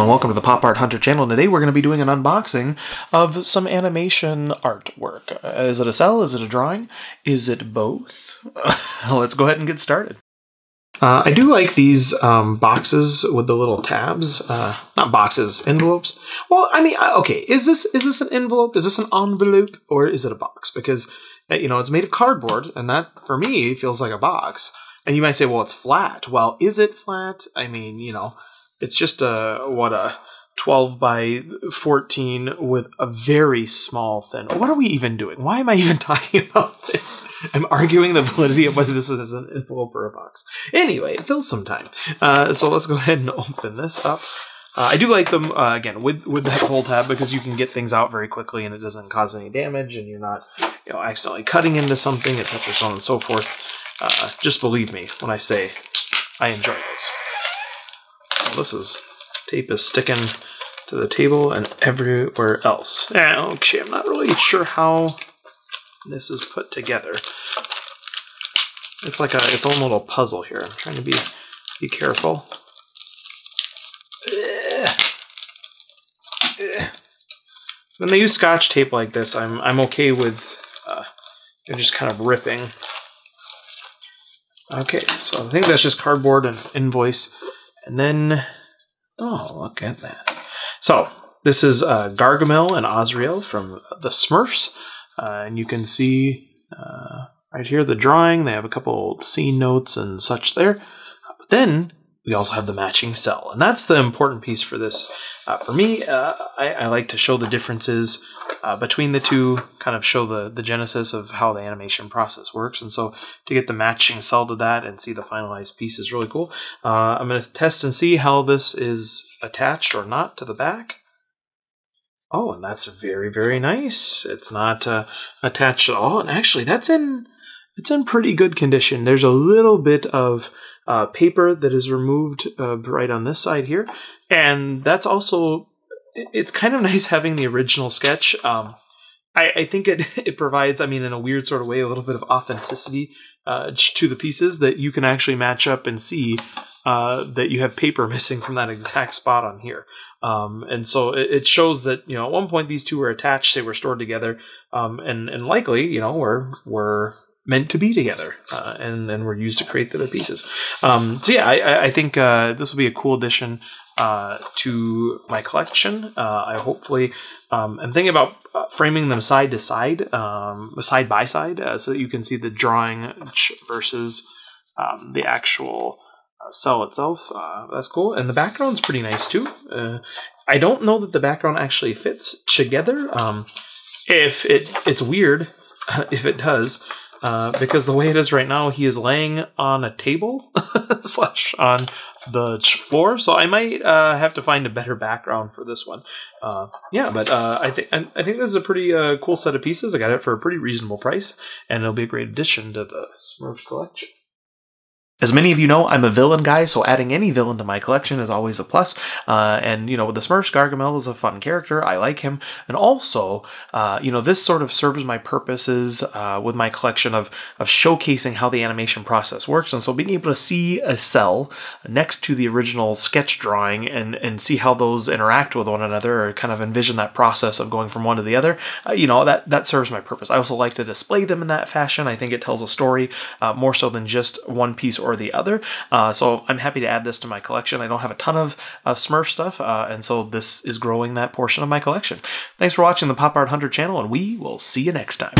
gentlemen, welcome to the Pop Art Hunter channel. Today we're going to be doing an unboxing of some animation artwork. Is it a cel? Is it a drawing? Is it both? Let's go ahead and get started. Uh, I do like these um, boxes with the little tabs. Uh, not boxes, envelopes. Well, I mean, uh, okay, is this is this an envelope? Is this an envelope, or is it a box? Because uh, you know it's made of cardboard, and that for me feels like a box. And you might say, well, it's flat. Well, is it flat? I mean, you know, it's just a what a 12 by 14 with a very small thin. What are we even doing? Why am I even talking about this? I'm arguing the validity of whether this is an envelope or a box. Anyway, it fills some time. Uh, so let's go ahead and open this up. Uh, I do like them uh, again with with that pull tab because you can get things out very quickly and it doesn't cause any damage and you're not you know accidentally cutting into something, etc., so on and so forth. Uh, just believe me when I say I enjoy those. This is tape is sticking to the table and everywhere else. Okay, I'm not really sure how this is put together. It's like a its own little puzzle here. I'm trying to be be careful. When they use scotch tape like this, I'm I'm okay with uh, just kind of ripping. Okay, so I think that's just cardboard and invoice. And then, oh, look at that. So, this is uh, Gargamel and Azrael from the Smurfs. Uh, and you can see uh, right here the drawing. They have a couple scene notes and such there. But then we also have the matching cel. And that's the important piece for this. Uh, for me, uh, I, I, like to show the differences uh, between the two, kind of show the, the genesis of how the animation process works. And so to get the matching cel to that and see the finalized piece is really cool. Uh, I'm going to test and see how this is attached or not to the back. Oh, and that's very, very nice. It's not uh, attached at all. And actually, that's in it's in pretty good condition. There's a little bit of uh, paper that is removed uh, right on this side here, and that's also it's kind of nice having the original sketch. Um, I, I, think it it provides, I mean, in a weird sort of way, a little bit of authenticity uh, to the pieces that you can actually match up and see uh, that you have paper missing from that exact spot on here. Um, and so it, it, shows that you know at one point these two were attached, they were stored together, um, and and likely you know were were meant to be together, uh, and and were used to create the other pieces. Um, so yeah, I, I think uh, this will be a cool addition uh, to my collection. Uh, I hopefully um, I'm thinking about uh, framing them side to side, um, side by side, uh, so that you can see the drawing versus um, the actual uh, cel itself. That's cool, and the background's pretty nice too. I don't know that the background actually fits together. Um, if it it's weird if it does. Uh, because the way it is right now, he is laying on a table slash on the floor. So I might uh, have to find a better background for this one. Uh, yeah, but uh, I think I think this is a pretty uh, cool set of pieces. I got it for a pretty reasonable price, and it'll be a great addition to the Smurf collection. As many of you know, I'm a villain guy, so adding any villain to my collection is always a plus. Uh, and, you know, with the Smurfs, Gargamel is a fun character. I like him. And also, uh, you know, this sort of serves my purposes uh, with my collection of, of showcasing how the animation process works. And so being able to see a cel next to the original sketch drawing and, and see how those interact with one another or kind of envision that process of going from one to the other, uh, you know, that, that serves my purpose. I also like to display them in that fashion. I think it tells a story uh, more so than just one piece or or the other. Uh, so I'm happy to add this to my collection. I don't have a ton of, of Smurf stuff, uh, and so this is growing that portion of my collection. Thanks for watching the Pop Art Hunter channel, and we will see you next time.